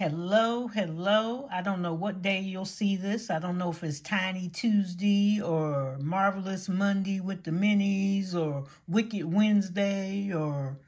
Hello, hello. I don't know what day you'll see this. I don't know if it's Tiny Tuesday or Marvelous Monday with the minis or Wicked Wednesday or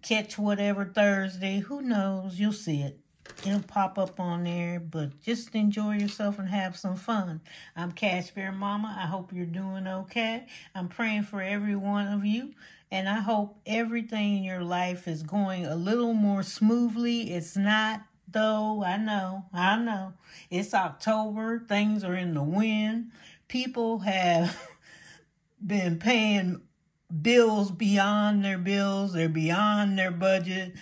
Catch Whatever Thursday. Who knows? You'll see it. It'll pop up on there, but just enjoy yourself and have some fun. I'm Cash Bear Mama. I hope you're doing okay. I'm praying for every one of you. And I hope everything in your life is going a little more smoothly. It's not, though. I know. I know. It's October. Things are in the wind. People have been paying bills beyond their bills. They're beyond their budget.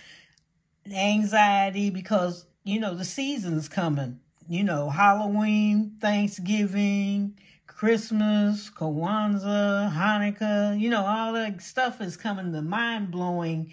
Anxiety because, you know, the season's coming. You know, Halloween, Thanksgiving, Christmas, Kwanzaa, Hanukkah, you know, all that stuff is coming. The mind blowing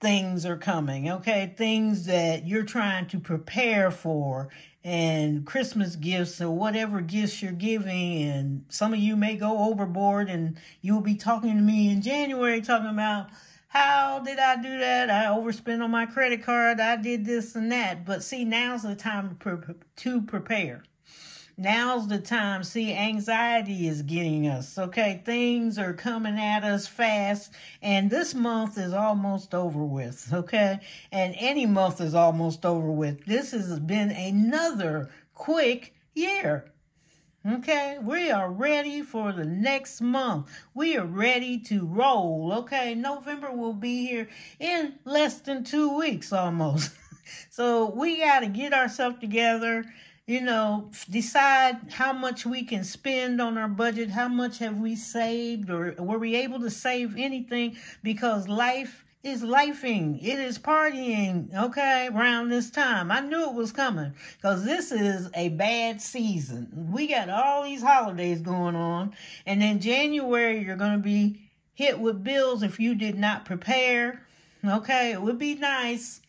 things are coming, okay? Things that you're trying to prepare for, and Christmas gifts or whatever gifts you're giving. And some of you may go overboard, and you'll be talking to me in January talking about. How did I do that? I overspent on my credit card. I did this and that. But see, now's the time to prepare. Now's the time. See, anxiety is getting us. Okay, things are coming at us fast, and this month is almost over with. Okay, and any month is almost over with. This has been another quick year. Okay, we are ready for the next month. We are ready to roll. Okay, November will be here in less than two weeks almost. so we got to get ourselves together you know, decide how much we can spend on our budget, how much have we saved, or were we able to save anything? Because life is lifing, it is partying, okay, around this time. I knew it was coming because this is a bad season. We got all these holidays going on, and then January, you're going to be hit with bills if you did not prepare. Okay, it would be nice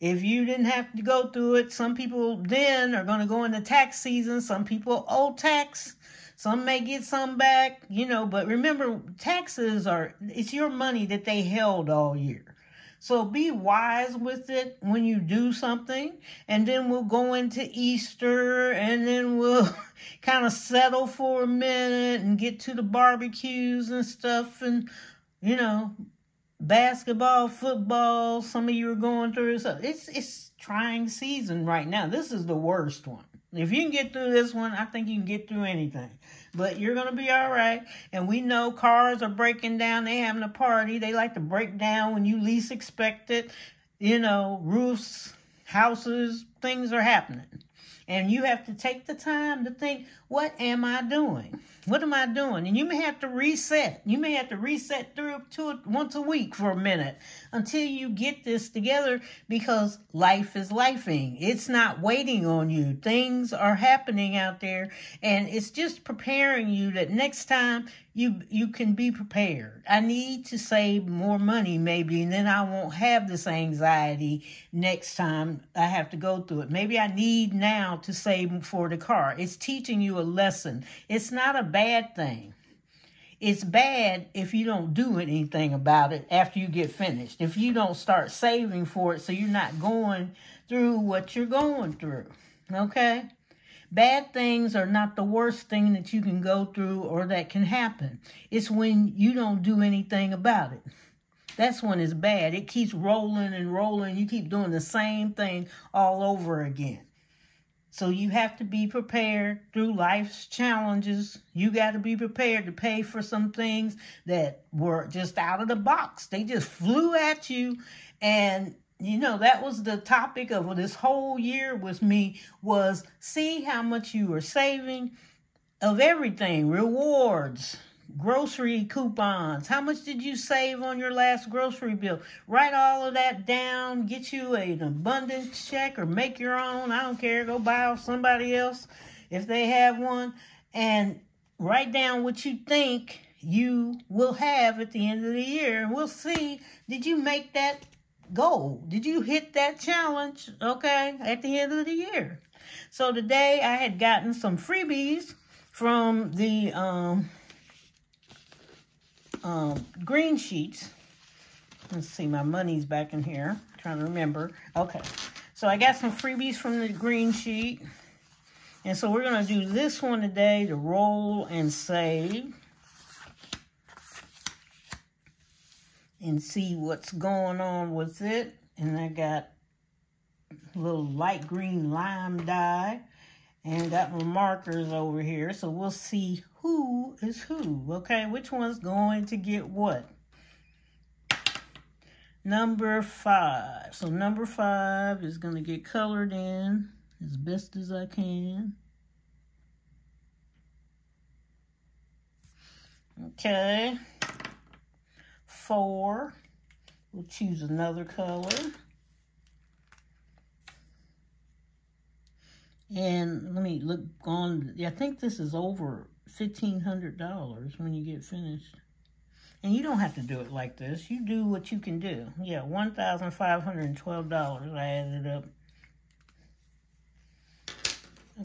if you didn't have to go through it, some people then are going to go into tax season. Some people owe tax. Some may get some back, you know, but remember, taxes are, it's your money that they held all year. So be wise with it when you do something. And then we'll go into Easter and then we'll kind of settle for a minute and get to the barbecues and stuff and, you know, basketball, football, some of you are going through. So it's it's trying season right now. This is the worst one. If you can get through this one, I think you can get through anything. But you're gonna be all right. And we know cars are breaking down. They having a party. They like to break down when you least expect it. You know, roofs, houses, things are happening. And you have to take the time to think, what am I doing? What am I doing? And you may have to reset. You may have to reset through to once a week for a minute until you get this together because life is lifing. It's not waiting on you. Things are happening out there and it's just preparing you that next time you you can be prepared. I need to save more money maybe and then I won't have this anxiety next time I have to go through it. Maybe I need now to save for the car. It's teaching you a lesson. It's not a bad thing. It's bad if you don't do anything about it after you get finished. If you don't start saving for it so you're not going through what you're going through. Okay? Bad things are not the worst thing that you can go through or that can happen. It's when you don't do anything about it. That's when it's bad. It keeps rolling and rolling. You keep doing the same thing all over again. So you have to be prepared through life's challenges. You got to be prepared to pay for some things that were just out of the box. They just flew at you and you know that was the topic of this whole year with me was see how much you are saving of everything rewards grocery coupons. How much did you save on your last grocery bill? Write all of that down. Get you an abundance check or make your own. I don't care. Go buy off somebody else if they have one. And write down what you think you will have at the end of the year. And we'll see. Did you make that goal? Did you hit that challenge? Okay, at the end of the year. So today I had gotten some freebies from the um, um, green sheets. Let's see, my money's back in here. I'm trying to remember. Okay, so I got some freebies from the green sheet. And so we're going to do this one today to roll and save. And see what's going on with it. And I got a little light green lime die. And got my markers over here. So we'll see who is who. Okay, which one's going to get what? Number five. So number five is going to get colored in as best as I can. Okay. Four. We'll choose another color. And let me look on. I think this is over $1,500 when you get finished. And you don't have to do it like this. You do what you can do. Yeah, $1,512. I added up.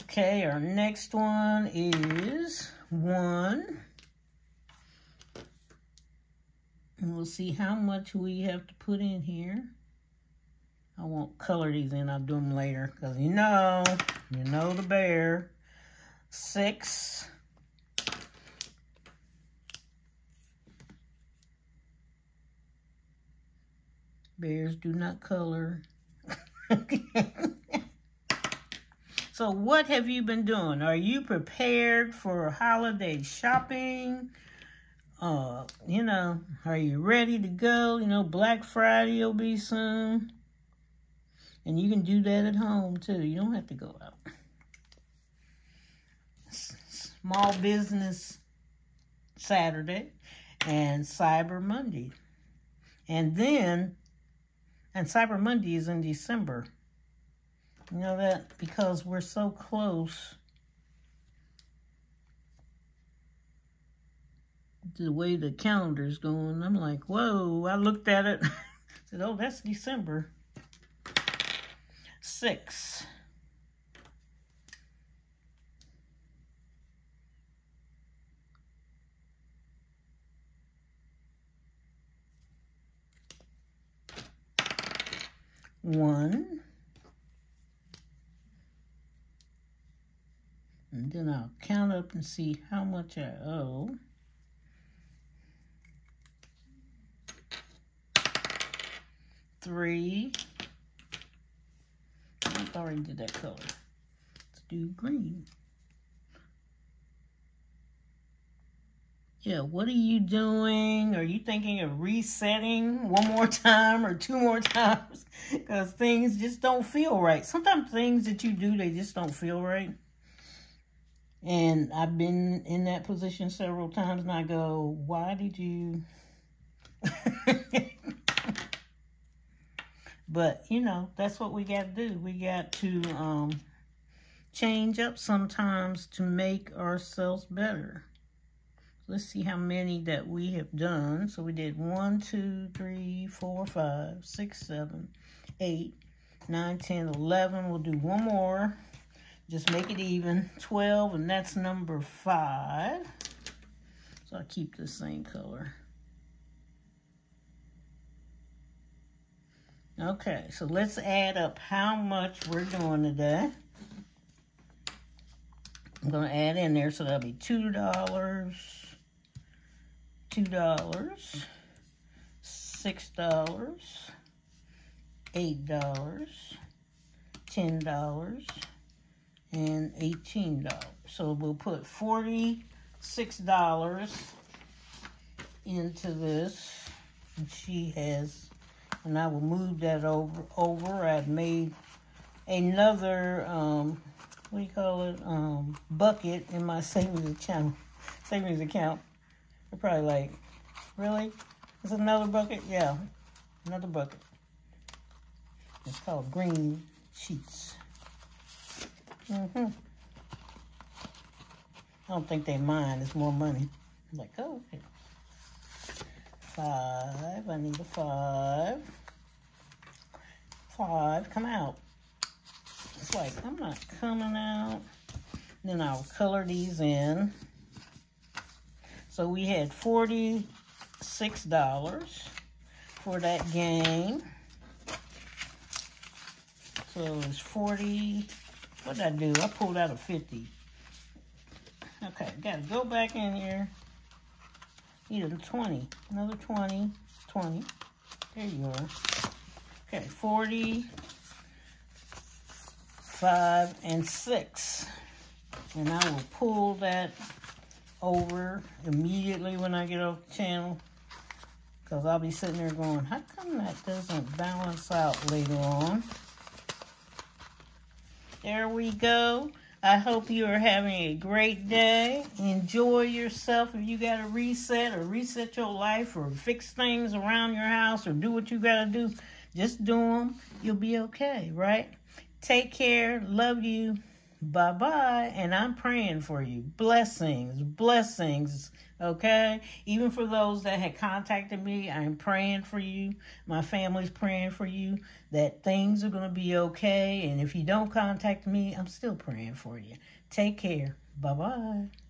Okay, our next one is one. And we'll see how much we have to put in here. I won't color these in. I'll do them later. Because you know, you know the bear. Six. Bears do not color. so what have you been doing? Are you prepared for holiday shopping? Uh, you know, are you ready to go? You know, Black Friday will be soon. And you can do that at home too. You don't have to go out. Small Business Saturday and Cyber Monday. And then and Cyber Monday is in December. You know that? Because we're so close to the way the calendar's going. I'm like, whoa, I looked at it. said, oh, that's December. Six. One. And then I'll count up and see how much I owe. Three. I already did that color. Let's do green. Yeah, what are you doing? Are you thinking of resetting one more time or two more times? Because things just don't feel right. Sometimes things that you do, they just don't feel right. And I've been in that position several times and I go, why did you... but, you know, that's what we got to do. We got to um, change up sometimes to make ourselves better. Let's see how many that we have done. So we did one, two, three, four, five, six, seven, eight, nine, ten, eleven. We'll do one more. Just make it even. 12, and that's number 5. So I'll keep the same color. Okay, so let's add up how much we're doing today. I'm going to add in there, so that'll be $2 two dollars, six dollars, eight dollars, ten dollars, and eighteen dollars. So we'll put forty-six dollars into this. And she has, and I will move that over. Over. I've made another, um, what do you call it? Um, bucket in my savings account. Savings account they're probably like, really? Is another bucket? Yeah, another bucket. It's called green sheets. Mm-hmm. I don't think they mind. It's more money. I'm like, oh, okay. Five. I need a five. Five. Come out. It's like, I'm not coming out. Then I'll color these in. So we had $46 for that game. So it's 40. What did I do? I pulled out a 50. Okay, got to go back in here. Need a 20. Another 20. 20. There you are. Okay, 40, 5, and 6. And I will pull that over immediately when I get off the channel. Because I'll be sitting there going, how come that doesn't balance out later on? There we go. I hope you are having a great day. Enjoy yourself. If you got to reset or reset your life or fix things around your house or do what you got to do, just do them. You'll be okay, right? Take care. Love you. Bye bye. And I'm praying for you. Blessings, blessings. Okay? Even for those that had contacted me, I'm praying for you. My family's praying for you that things are going to be okay. And if you don't contact me, I'm still praying for you. Take care. Bye bye.